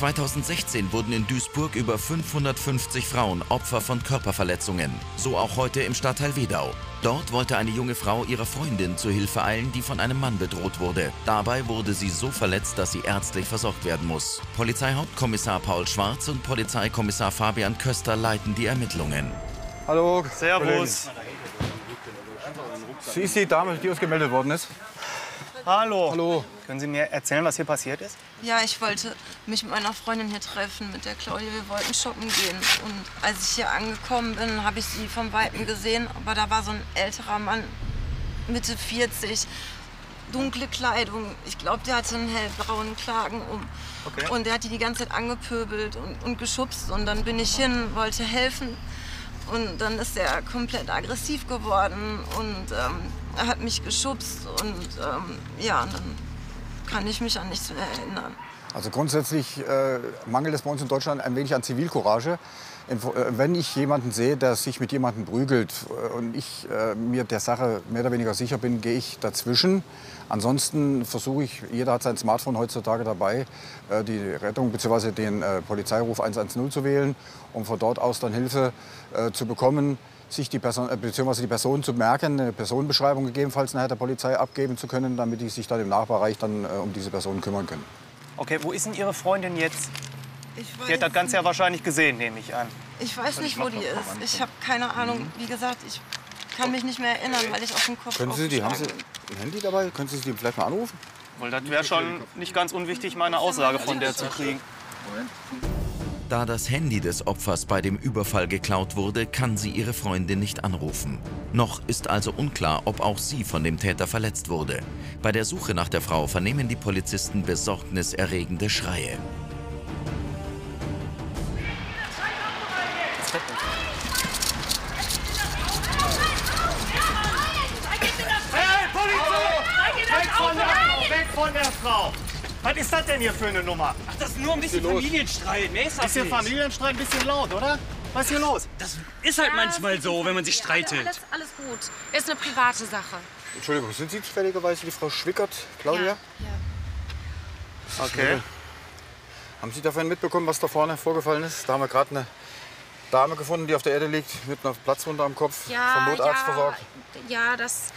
2016 wurden in Duisburg über 550 Frauen Opfer von Körperverletzungen. So auch heute im Stadtteil Wedau. Dort wollte eine junge Frau ihrer Freundin zu Hilfe eilen, die von einem Mann bedroht wurde. Dabei wurde sie so verletzt, dass sie ärztlich versorgt werden muss. Polizeihauptkommissar Paul Schwarz und Polizeikommissar Fabian Köster leiten die Ermittlungen. Hallo. Servus. Sie ist die Dame, die uns gemeldet worden ist. Hallo. Hallo. Können Sie mir erzählen, was hier passiert ist? Ja, ich wollte mich mit meiner Freundin hier treffen, mit der Claudia. Wir wollten shoppen gehen. Und als ich hier angekommen bin, habe ich sie vom Weiten gesehen. Aber da war so ein älterer Mann, Mitte 40, dunkle Kleidung. Ich glaube, der hatte einen hellbraunen Kragen um. Okay. Und der hat die die ganze Zeit angepöbelt und, und geschubst. Und dann bin ich hin, wollte helfen. Und dann ist er komplett aggressiv geworden und ähm, er hat mich geschubst. Und ähm, ja, dann kann ich mich an nichts mehr erinnern. Also grundsätzlich äh, mangelt es bei uns in Deutschland ein wenig an Zivilcourage. Äh, Wenn ich jemanden sehe, der sich mit jemandem prügelt äh, und ich äh, mir der Sache mehr oder weniger sicher bin, gehe ich dazwischen. Ansonsten versuche ich, jeder hat sein Smartphone heutzutage dabei, äh, die Rettung bzw. den äh, Polizeiruf 110 zu wählen, um von dort aus dann Hilfe zu bekommen, sich die Person äh, bzw. die Person zu merken, eine Personenbeschreibung gegebenenfalls nachher der Polizei abgeben zu können, damit die sich dann im Nachbereich dann äh, um diese Person kümmern können. Okay, wo ist denn Ihre Freundin jetzt? Ich Die hat das Ganze ja wahrscheinlich gesehen, nehme ich an. ich weiß nicht, wo die ist. Ich habe keine Ahnung. Wie gesagt, ich kann mich nicht mehr erinnern, weil ich auf dem Kopf Können Sie die, haben Sie ein Handy dabei? Können Sie sie vielleicht mal anrufen? Weil das wäre schon nicht ganz unwichtig, meine Aussage von der zu kriegen. Da das Handy des Opfers bei dem Überfall geklaut wurde, kann sie ihre Freundin nicht anrufen. Noch ist also unklar, ob auch sie von dem Täter verletzt wurde. Bei der Suche nach der Frau vernehmen die Polizisten besorgniserregende Schreie. Hey, Polizei! Weg von der Frau! Was ist das denn hier für eine Nummer? Ach, das ist nur ein bisschen Familienstreit. Mehr ist das Bisschen nicht. Familienstreit, ein bisschen laut, oder? Was ist hier los? Das ist halt manchmal so, wenn man sich streitet. Alles, alles gut. Ist eine private Sache. Entschuldigung, sind Sie zufälligerweise die Frau Schwickert, Claudia? Ja. Okay. Haben Sie davon mitbekommen, was da vorne vorgefallen ist? Da haben wir gerade eine Dame gefunden, die auf der Erde liegt, mit einer Platzwunde am Kopf, Ja, vom Notarzt ja, versorgt. Ja, das,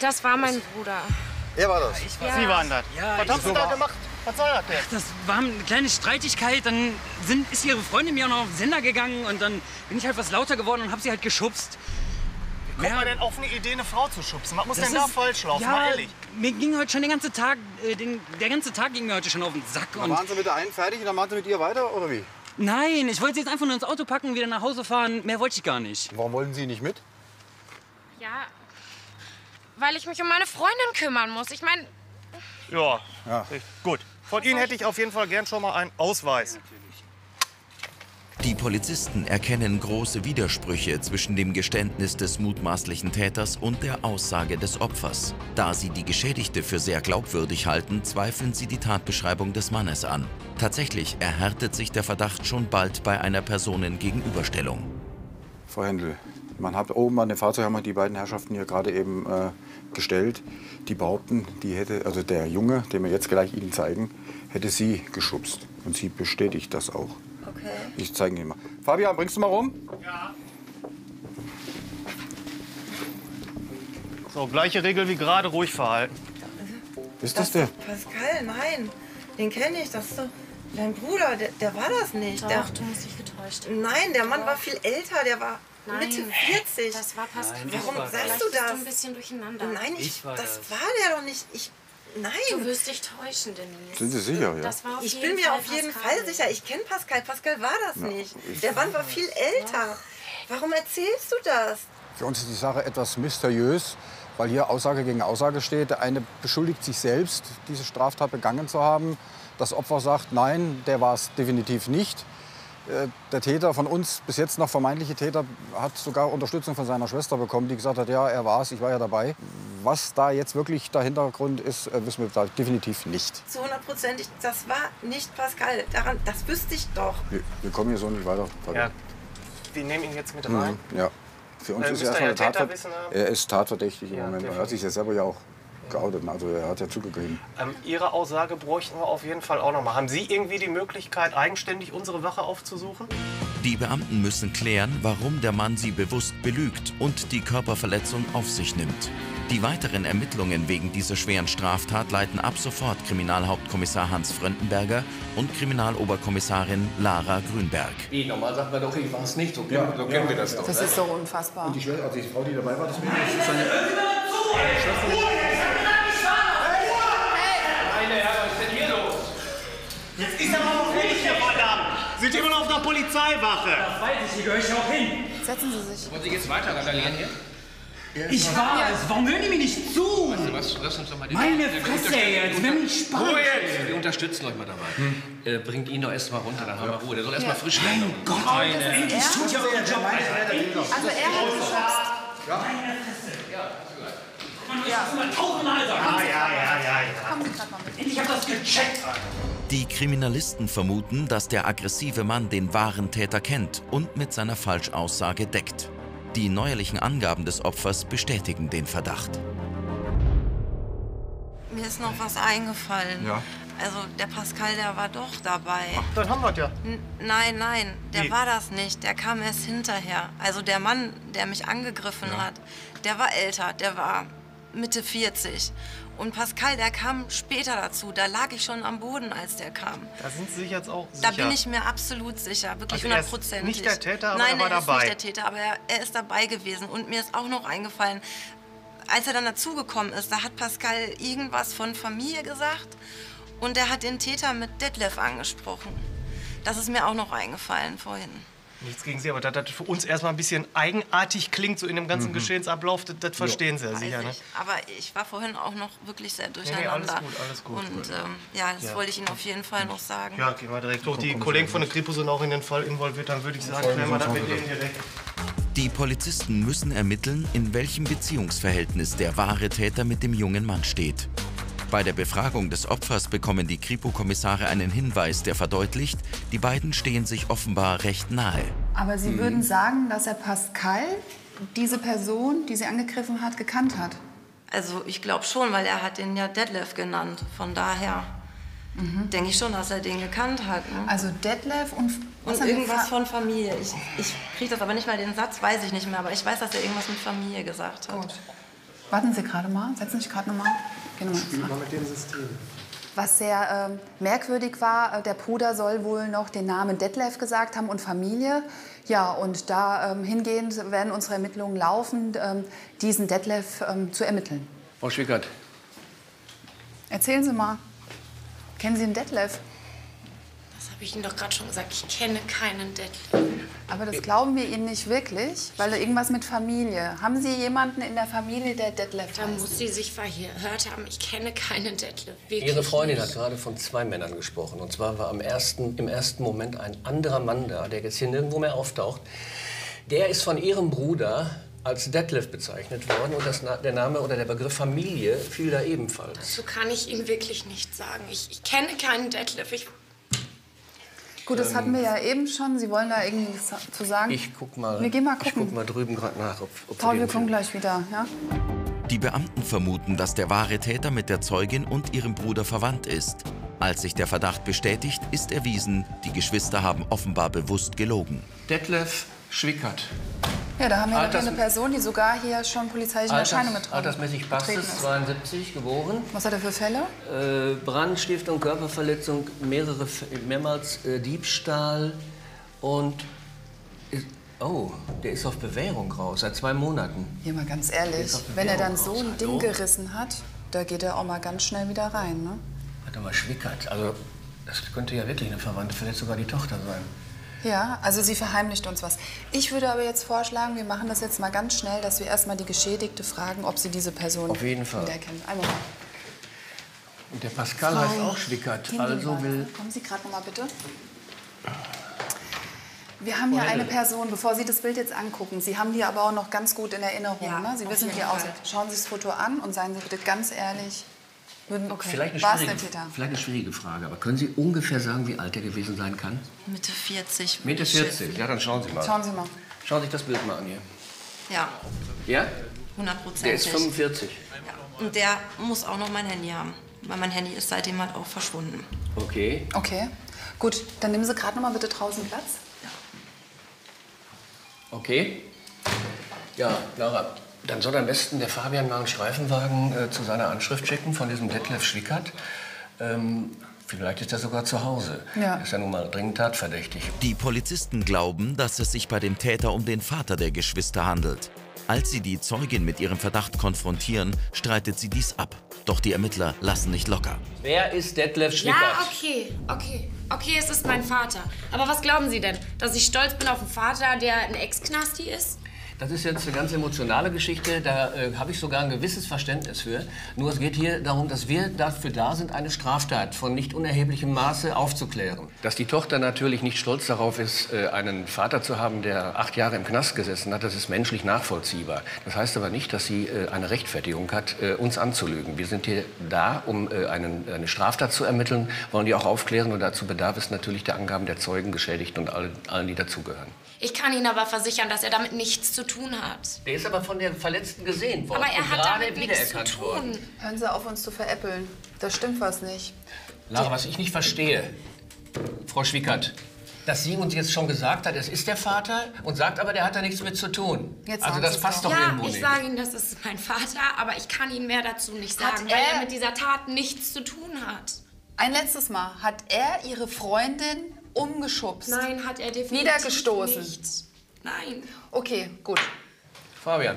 das war mein Bruder. Er war das. Ja. Sie waren das. Ja, Was haben Sie da gemacht? Was soll das denn? Das war eine kleine Streitigkeit. Dann sind, ist ihre Freundin mir auch noch auf den Sender gegangen und dann bin ich halt was lauter geworden und habe sie halt geschubst. Wie kommt man denn auf eine Idee, eine Frau zu schubsen? Was muss Das denn da ist- falsch laufen? Ja, Mal ehrlich. mir ging heute schon den ganzen Tag, äh, den, der ganze Tag ging mir heute schon auf den Sack. Da Und waren Sie mit der einen fertig und dann waren Sie mit ihr weiter, oder wie? nein, ich wollte sie jetzt einfach nur ins Auto packen und wieder nach Hause fahren. Mehr wollte ich gar nicht. Warum wollten Sie nicht mit? Ja, weil ich mich um meine Freundin kümmern muss. Ich meine, Ja. Ja. Gut. Von Ihnen hätte ich auf jeden Fall gern schon mal einen Ausweis. Die Polizisten erkennen große Widersprüche zwischen dem Geständnis des mutmaßlichen Täters und der Aussage des Opfers. Da sie die Geschädigte für sehr glaubwürdig halten, zweifeln sie die Tatbeschreibung des Mannes an. Tatsächlich erhärtet sich der Verdacht schon bald bei einer Personengegenüberstellung. Frau Händel, man hat oben an dem Fahrzeug haben wir die beiden Herrschaften hier gerade eben äh, gestellt. Die behaupten, die hätte, also der Junge, den wir jetzt gleich Ihnen zeigen, hätte sie geschubst. Und sie bestätigt das auch. Okay. Ich zeige Ihnen mal. Fabian, bringst du mal rum? So, gleiche Regel wie gerade, ruhig verhalten. Ist das der? Pascal, nein. Den kenne ich. Das ist doch dein Bruder. Der, der war das nicht. Der, doch, du musst dich getäuscht. nein, der Mann war viel älter. Der war Nein, Mitte 40. Das war Pascal. Warum sagst du das? du ein bisschen durcheinander. Nein, ich, Ich war das das. war der doch nicht. Ich, nein. Du wirst dich täuschen, Denise. Sind Sie sicher, ja? Das war auf Ich jeden bin mir Fall auf jeden Pascal. Fall sicher. Ich kenne Pascal. Pascal war das nicht. Der Mann war viel älter. Warum erzählst du das? Für uns ist die Sache etwas mysteriös, weil hier Aussage gegen Aussage steht. Der eine beschuldigt sich selbst, diese Straftat begangen zu haben. Das Opfer sagt, nein, der war es definitiv nicht. Äh, Der Täter von uns, bis jetzt noch vermeintliche Täter, hat sogar Unterstützung von seiner Schwester bekommen, die gesagt hat, ja, er war es, ich war ja dabei. Was da jetzt wirklich der Hintergrund ist, äh, wissen wir da definitiv nicht. Zu hundertprozentig, das war nicht Pascal. Daran, das wüsste ich doch. Wir, wir kommen hier so nicht weiter. Ja. Wir nehmen ihn jetzt mit rein. Mhm, ja. Für uns Äh, ist müsste erstmal der Täter Tatverd? Er ist tatverdächtig im Ja, Moment. Er hat sich ja selber ja auch geoutet. Also er hat ja zugegeben. Ähm, Ihre Aussage bräuchten wir auf jeden Fall auch noch mal. Haben Sie irgendwie die Möglichkeit, eigenständig unsere Wache aufzusuchen? Die Beamten müssen klären, warum der Mann sie bewusst belügt und die Körperverletzung auf sich nimmt. Die weiteren Ermittlungen wegen dieser schweren Straftat leiten ab sofort Kriminalhauptkommissar Hans Fröndenberger und Kriminaloberkommissarin Lara Grünberg. Wie, normal sagt man doch, ich war es nicht. So, kennen, so kennen wir das doch. Das ne? ist doch unfassbar. Die, Schwester, also die Frau, die dabei war, das Mädchen, das ist seine... Meine Herren, was ist denn hier los? Jetzt ist aber auch fertig hier, verdammt! Sind immer noch auf der Polizeiwache! Das weiß ich, hier gehöre ich auch hin. Setzen Sie sich. Wollen Sie jetzt weiter randalieren hier? Ich war es. Warum hören die mir nicht zu? Was, lass uns doch mal die Meine Wir Fresse, jetzt wäre mich. Ruhe jetzt! Wir unterstützen euch mal dabei. Äh, bringt ihn doch erst mal runter, dann haben wir Ruhe. Der soll erst mal frisch werden. Mein Gott, endlich tut ja euer Job, Alter. Also er hat geschubst. Ja, ja, ja, ja, ja. Kommen Sie gerade mal mit. Ich hab das gecheckt. Die Kriminalisten vermuten, dass der aggressive Mann den wahren Täter kennt und mit seiner Falschaussage deckt. Die neuerlichen Angaben des Opfers bestätigen den Verdacht. Mir ist noch was eingefallen. Ja. Also der Pascal, der war doch dabei. Dann haben wir es ja. N nein, nein, der Wie? war das nicht. Der kam erst hinterher. Also der Mann, der mich angegriffen hat, der war älter, der war Mitte 40. Und Pascal, der kam später dazu. Da lag ich schon am Boden, als der kam. Da sind Sie sich jetzt auch Da sicher. bin ich mir absolut sicher, wirklich Also er hundertprozentig. nicht der Täter, aber Nein, er war er ist dabei. nicht der Täter, aber er, er ist dabei gewesen. Und mir ist auch noch eingefallen, als er dann dazugekommen ist, da hat Pascal irgendwas von Familie gesagt und er hat den Täter mit Detlef angesprochen. Das ist mir auch noch eingefallen vorhin. Nichts gegen Sie, aber dass das für uns erstmal ein bisschen eigenartig klingt, so in dem ganzen Geschehensablauf, das, das verstehen Sie ja sicher, ne? ich. Aber ich war vorhin auch noch wirklich sehr nee, durcheinander. alles gut, alles gut. Und ähm, ja, das Ja. wollte ich Ihnen auf jeden Fall noch sagen. Ja, gehen wir direkt hoch. Die Kollegen von der Kripo sind auch in den Fall involviert, dann würde ich sagen, klären wir das mit denen direkt. Die Polizisten müssen ermitteln, in welchem Beziehungsverhältnis der wahre Täter mit dem jungen Mann steht. Bei der Befragung des Opfers bekommen die Kripo-Kommissare einen Hinweis, der verdeutlicht, die beiden stehen sich offenbar recht nahe. Aber Mhm. Sie würden sagen, dass er Pascal, diese Person, die Sie angegriffen hat, gekannt hat? Also ich glaube schon, weil er hat den ja Detlef genannt. Von daher denke ich schon, dass er den gekannt hat. Ne? Also Detlef und... Und irgendwas von Familie. Ich, ich kriege das aber nicht mal, den Satz weiß ich nicht mehr, aber ich weiß, dass er irgendwas mit Familie gesagt hat. Gut. Warten Sie gerade mal, setzen Sie sich gerade nochmal. Wir mal. Mal mit dem System. Was sehr ähm, merkwürdig war, äh, der Bruder soll wohl noch den Namen Detlef gesagt haben und Familie. Ja, und da ähm, hingehend werden unsere Ermittlungen laufen, ähm, diesen Detlef ähm, zu ermitteln. Frau Schwickert, Erzählen Sie mal. Kennen Sie den Detlef? Habe ich Ihnen doch gerade schon gesagt. Ich kenne keinen Detlef. Aber das glauben wir Ihnen nicht wirklich, weil da irgendwas mit Familie. Haben Sie jemanden in der Familie, der Detlef Da heißt? muss sie sich verhört haben. Ich kenne keinen Detlef. Wirklich Ihre Freundin nicht. hat gerade von zwei Männern gesprochen. Und zwar war am ersten, im ersten Moment ein anderer Mann da, der jetzt hier nirgendwo mehr auftaucht. Der ist von Ihrem Bruder als Detlef bezeichnet worden und das, der Name oder der Begriff Familie fiel da ebenfalls. So kann ich Ihnen wirklich nicht sagen. Ich, ich kenne keinen Detlef. Ich, Gut, das hatten wir ja eben schon. Sie wollen da irgendwie zu sagen? Ich guck mal, Wir gehen mal ich gucken. guck mal drüben gerade nach, ob, ob Paul, wir kommen gleich wieder. Ja? Die Beamten vermuten, dass der wahre Täter mit der Zeugin und ihrem Bruder verwandt ist. Als sich der Verdacht bestätigt, ist erwiesen, die Geschwister haben offenbar bewusst gelogen. Detlef Schwickert. Ja, da haben wir Alters- eine Person, die sogar hier schon polizeiliche Erscheinung Alters, getroffen altersmäßig passt getreten es, ist. 72, geboren. Was hat er für Fälle? Äh, Brand, Stiftung, Körperverletzung, mehrere, mehrmals äh, Diebstahl und... Ist, oh, der ist auf Bewährung raus, seit zwei Monaten. Hier mal ganz ehrlich, wenn er dann Bewährung so ein raus. Ding Hallo? gerissen hat, da geht er auch mal ganz schnell wieder rein. Ne? Warte mal, Schwickert. Also, das könnte ja wirklich eine Verwandte, vielleicht sogar die Tochter sein. Ja, also sie verheimlicht uns was. Ich würde aber jetzt vorschlagen, wir machen das jetzt mal ganz schnell, dass wir erstmal die Geschädigte fragen, ob sie diese Person Auf jeden Fall. wiedererkennt. Einmal mal. Und der Pascal heißt auch Schwickert. Also will. Kommen Sie gerade noch mal bitte. Wir haben hier eine Person, bevor Sie das Bild jetzt angucken, Sie haben die aber auch noch ganz gut in Erinnerung. Ja, ne? Sie wissen, Fall. aussieht. Schauen Sie das Foto an und seien Sie bitte ganz ehrlich. Würden, Vielleicht eine, War es der schwierige, Täter? vielleicht eine schwierige Frage, aber können Sie ungefähr sagen, wie alt er gewesen sein kann? Mitte 40. Mitte 40. Ja, dann schauen Sie mal. Schauen Sie mal. Schauen Sie sich das Bild mal an hier. Ja. Ja? Hundertprozentig. Der ist 45. Ja. Und der muss auch noch mein Handy haben. Weil mein Handy ist seitdem halt auch verschwunden. Okay. Okay. Gut, dann nehmen Sie gerade noch mal bitte draußen Platz. Okay. Ja, Laura, dann soll am besten der Fabian mal einen Streifenwagen äh, zu seiner Anschrift checken von diesem Detlef Schwickert. Ähm, vielleicht ist er sogar zu Hause. Ja. Ist ja nun mal dringend tatverdächtig. Die Polizisten glauben, dass es sich bei dem Täter um den Vater der Geschwister handelt. Als sie die Zeugin mit ihrem Verdacht konfrontieren, streitet sie dies ab. Doch die Ermittler lassen nicht locker. Wer ist Detlef Schwickert? Ja, okay, okay. Okay, es ist mein Vater. Aber was glauben Sie denn? Dass ich stolz bin auf einen Vater, der ein Ex-Knasti ist? Das ist jetzt eine ganz emotionale Geschichte, da äh, habe ich sogar ein gewisses Verständnis für. Nur es geht hier darum, dass wir dafür da sind, eine Straftat von nicht unerheblichem Maße aufzuklären. Dass die Tochter natürlich nicht stolz darauf ist, äh, einen Vater zu haben, der acht Jahre im Knast gesessen hat, das ist menschlich nachvollziehbar. Das heißt aber nicht, dass sie äh, eine Rechtfertigung hat, äh, uns anzulügen. Wir sind hier da, um äh, einen, eine Straftat zu ermitteln, wollen die auch aufklären und dazu bedarf es natürlich der Angaben der Zeugen, Geschädigten und all, allen, die dazugehören. Ich kann Ihnen aber versichern, dass er damit nichts zu tun hat. Der ist aber von der Verletzten gesehen worden Aber er hat damit nichts zu wiedererkannt worden. tun. Hören Sie auf, uns zu veräppeln. Da stimmt was nicht. Lara, was ich nicht verstehe, Frau Schwickert, dass sie uns jetzt schon gesagt hat, es ist der Vater und sagt aber, der hat da nichts mit zu tun. Jetzt also das passt doch. doch Ja, irgendwo ich nicht. sage Ihnen, das ist mein Vater, aber ich kann Ihnen mehr dazu nicht Hat sagen, weil er- er mit dieser Tat nichts zu tun hat. Ein letztes Mal. Hat er Ihre Freundin umgeschubst? Nein, hat er definitiv Niedergestoßen? nicht. Nein. Okay, gut. Fabian,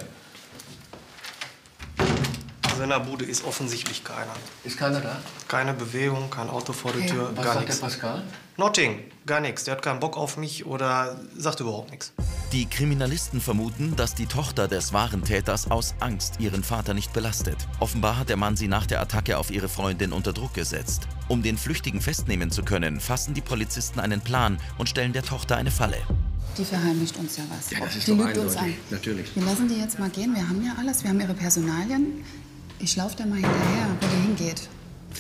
Also in der Bude ist offensichtlich keiner. ist keiner da? Keine Bewegung, kein Auto vor der Okay. Tür, Was gar sagt nichts. der Pascal? Nothing, gar nichts. Der hat keinen Bock auf mich oder sagt überhaupt nichts. Die Kriminalisten vermuten, dass die Tochter des wahren Täters aus Angst ihren Vater nicht belastet. Offenbar hat der Mann sie nach der Attacke auf ihre Freundin unter Druck gesetzt. Um den Flüchtigen festnehmen zu können, fassen die Polizisten einen Plan und stellen der Tochter eine Falle. Die verheimlicht uns ja was. Ja, das ist die doch lügt uns an. eindeutig, natürlich. Wir lassen die jetzt mal gehen. Wir haben ja alles. Wir haben ihre Personalien. Ich laufe da mal hinterher, wo die hingeht.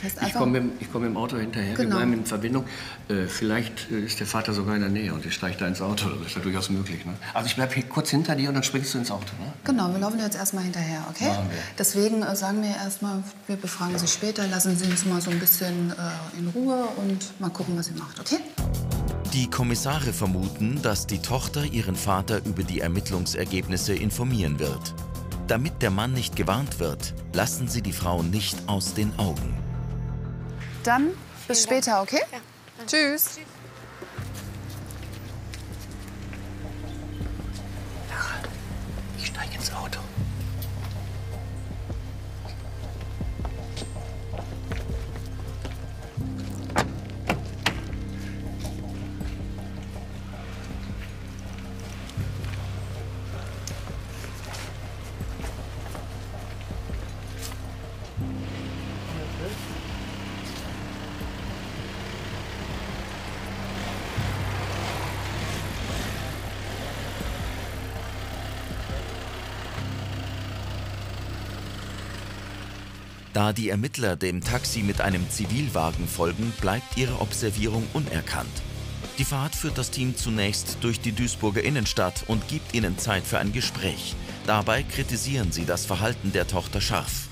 Das heißt Ich komme mit, komm mit dem Auto hinterher, Genau. wir bleiben in Verbindung. Äh, vielleicht äh, ist der Vater sogar in der Nähe und ich steige da ins Auto. Das ist ja durchaus möglich. Ne? Also ich bleibe hier kurz hinter dir und dann springst du ins Auto. Ne? genau, wir laufen jetzt erstmal hinterher, okay? Machen wir. Deswegen äh, sagen wir erstmal, wir befragen Sie später, lassen Sie uns mal so ein bisschen äh, in Ruhe und mal gucken, was sie macht, okay? Die Kommissare vermuten, dass die Tochter ihren Vater über die Ermittlungsergebnisse informieren wird. Damit der Mann nicht gewarnt wird, lassen sie die Frau nicht aus den Augen. Dann bis später, okay? Tschüss. Ich Da die Ermittler dem Taxi mit einem Zivilwagen folgen, bleibt ihre Observierung unerkannt. Die Fahrt führt das Team zunächst durch die Duisburger Innenstadt und gibt ihnen Zeit für ein Gespräch. Dabei kritisieren sie das Verhalten der Tochter scharf.